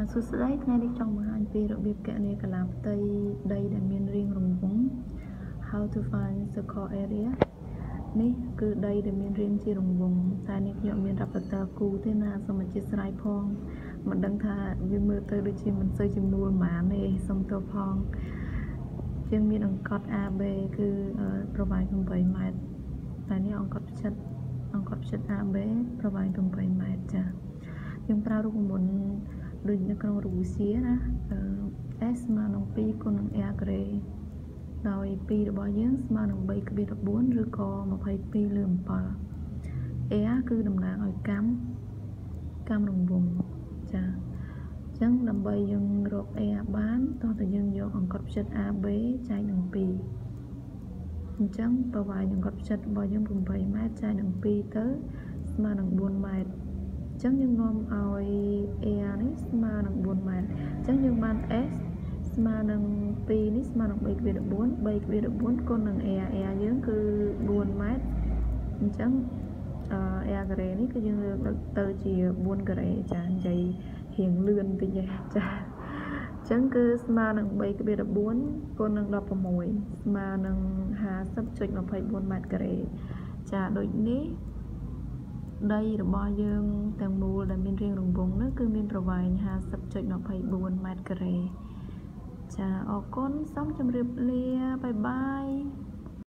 សួស្តីថ្ងៃនេះចង់បង្ហាញពីរបៀបកណនីកលាផ្ទៃដីដែលមានរាងរង្វង់ How to find circle area នេះគឺដីដែលមានរាងជារង្វង់តែនេះខ្ញុំមានរាប់តើគូទេណាសូមអធិស្ឋានផងមិនដឹងថាវាមើលទៅដូចជាមិនសូវជាមូលហ្មានទេសូមទោសផងជាងមានអង្កត់ AB គឺប្រវែង8ម៉ែត្រតែនេះអង្កត់ផ្ចិតអង្កត់ផ្ចិត AB ប្រវែង8ម៉ែត្រចា៎យើងប្រើរូបមន្ត ដូចនៅក្នុងរូបវិទ្យាណា S ស្មើនឹង2គុណនឹង R ក្រេដោយ2របស់យើងស្មើនឹង3.14ឬក៏22លើ7 R គឺតំណាងឲ្យកម្មកម្មរង្វង់ចាអញ្ចឹងដើម្បីយើងរក R បានតោះតែយើងយកអង្កត់ផ្ចិត AB ចែកនឹង2អញ្ចឹងប្រវែងអង្កត់ផ្ចិតរបស់យើង8ម៉ែត្រចែកនឹង2ទៅស្មើនឹង4ម៉ែត្រ ចឹងយើងនាំឲ្យ air នេះស្មើនឹង4ម៉ែត្រអញ្ចឹងយើងបាន s ស្មើនឹង2នេះស្មើនឹង3ក្បៀរ14 3ក្បៀរ14គុណនឹង air air យើងគឺ4ម៉ែត្រអញ្ចឹងអឺ air ការ៉េនេះគឺយើងលើកទៅជា4ការ៉េចានិយាយរៀងលឿនតិចចាអញ្ចឹងគឺស្មើនឹង3ក្បៀរ14គុណនឹង16ស្មើនឹង50.24ម៉ែត្រការ៉េចាដូចនេះ ដីរបស់យើងទាំងមូលដែលមានរាងរង្វង់នោះគឺមានប្រវែង50.24ម៉ែត្រការ៉េចាអរគុណសូមជម្រាបលាបាយបាយ